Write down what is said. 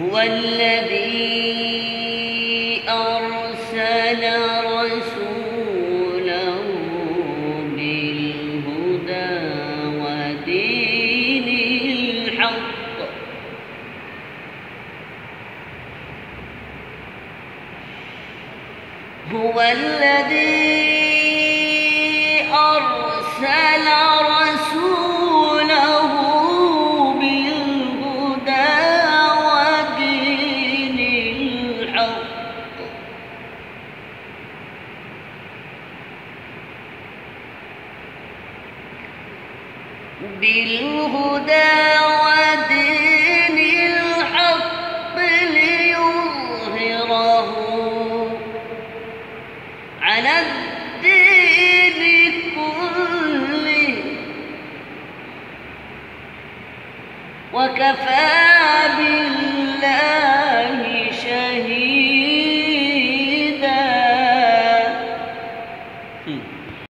هو الذي أرسل رسوله بالهدى ودين الحق. هو الذي بالهدى ودين الحق ليظهره. على الدين كله. وكفى بالله.